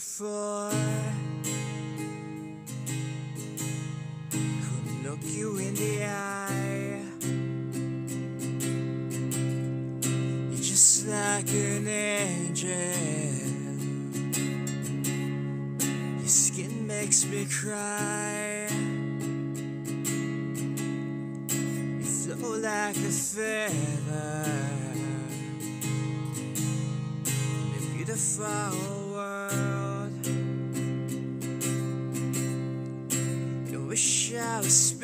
before. Couldn't look you in the eye. You're just like an angel. Your skin makes me cry. You flow like a feather beautiful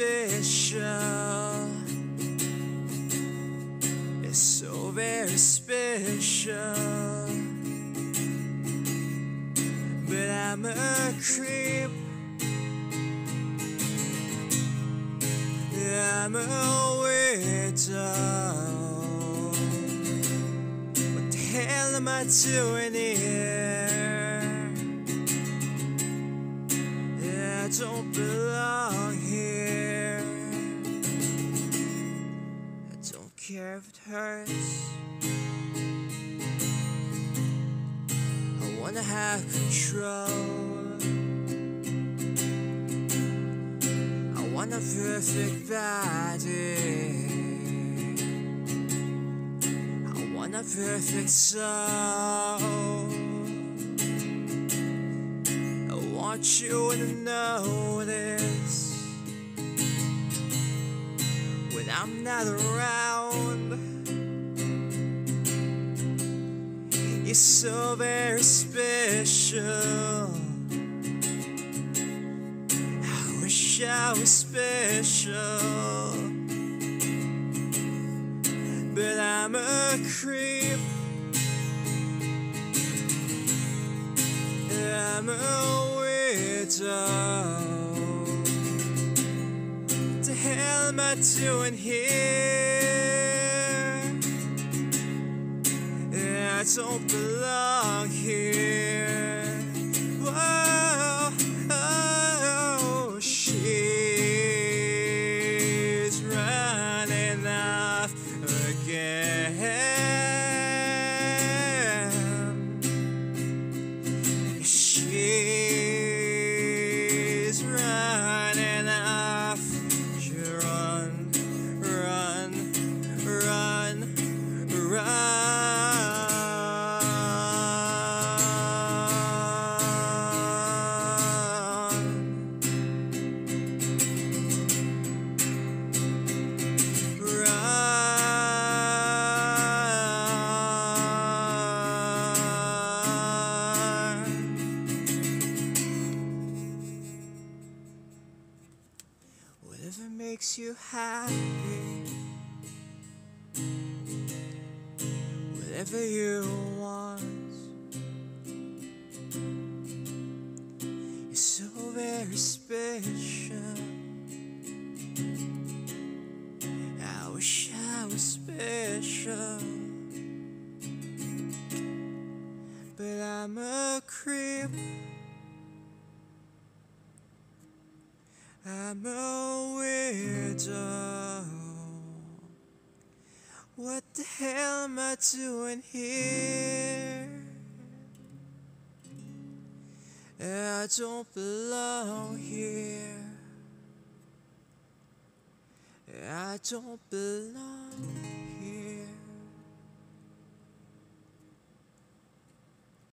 special. It's so very special. But I'm a creep. I'm a weirdo. What the hell am I doing here? I don't belong It hurts. I wanna have control. I want a perfect body. I want a perfect soul. I want you to notice when I'm not around. So very special. I wish I was special, but I'm a creep. I'm a weirdo. What the hell am I doing here? Don't belong Whatever makes you happy, whatever you want. You're so very special. I wish I was special, but I'm a creep. I'm a weirdo. What the hell am I doing here? I don't belong here. I don't belong.